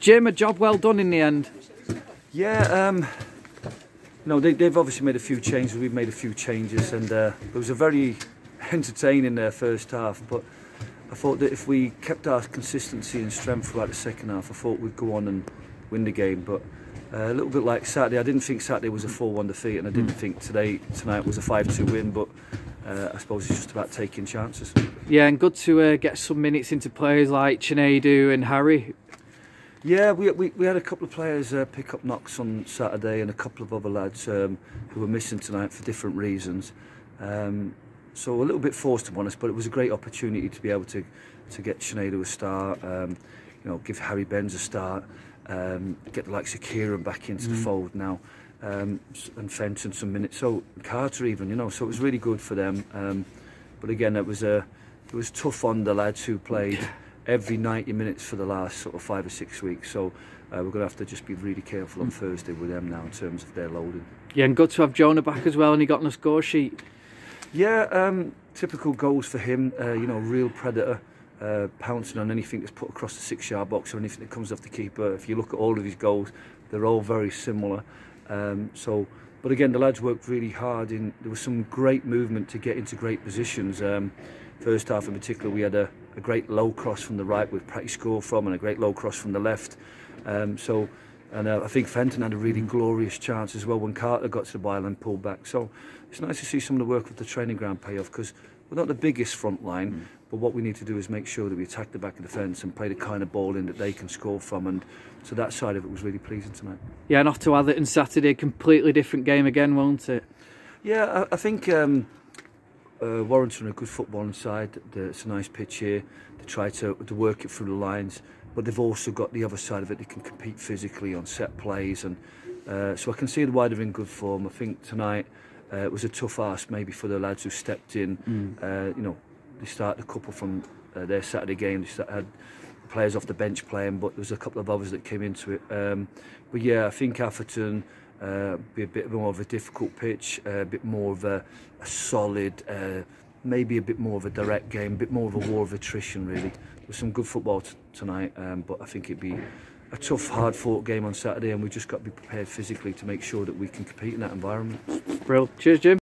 Jim, a job well done in the end. Yeah, um, no, they, they've obviously made a few changes. We've made a few changes, and uh, it was a very entertaining uh, first half. But I thought that if we kept our consistency and strength throughout the second half, I thought we'd go on and win the game. But uh, a little bit like Saturday, I didn't think Saturday was a 4-1 defeat, and I didn't think today tonight was a 5-2 win. But uh, I suppose it's just about taking chances. Yeah, and good to uh, get some minutes into players like Chinedu and Harry. Yeah, we, we, we had a couple of players uh, pick up knocks on Saturday and a couple of other lads um, who were missing tonight for different reasons. Um, so a little bit forced to be honest, but it was a great opportunity to be able to to get Chinedu a start, um, you know, give Harry Benz a start, um, get the likes of Kieran back into mm. the fold now, um, and Fenton some minutes. So Carter even, you know, so it was really good for them. Um, but again, it was a it was tough on the lads who played every 90 minutes for the last sort of five or six weeks. So uh, we're going to have to just be really careful on Thursday with them now in terms of their loading. Yeah, and good to have Jonah back as well, and he got on the score sheet. Yeah, um, typical goals for him. Uh, you know, real predator. Uh, pouncing on anything that's put across the six-yard box or anything that comes off the keeper. If you look at all of his goals, they're all very similar. Um, so, but again, the lads worked really hard. In there was some great movement to get into great positions. Um, first half in particular, we had a, a great low cross from the right with Pratt score from and a great low cross from the left. Um, so and uh, I think Fenton had a really glorious chance as well when Carter got to the byline and pulled back. So it's nice to see some of the work of the training ground pay off because we're not the biggest front line, mm. but what we need to do is make sure that we attack the back of the fence and play the kind of ball in that they can score from. And so that side of it was really pleasing tonight. Yeah, and off to Atherton Saturday, completely different game again, won't it? Yeah, I, I think. Um, uh, Warrington are a good footballing side. It's a nice pitch here. They try to, to work it through the lines, but they've also got the other side of it. They can compete physically on set plays, and uh, so I can see the wide are in good form. I think tonight uh, it was a tough ask maybe for the lads who stepped in. Mm. Uh, you know, they started a couple from uh, their Saturday game. They start, had players off the bench playing, but there was a couple of others that came into it. Um, but yeah, I think Atherton uh, be a bit more of a difficult pitch, uh, a bit more of a, a solid, uh, maybe a bit more of a direct game, a bit more of a war of attrition really. There's some good football tonight, um, but I think it'd be a tough, hard-fought game on Saturday, and we've just got to be prepared physically to make sure that we can compete in that environment. Brilliant. Cheers, Jim.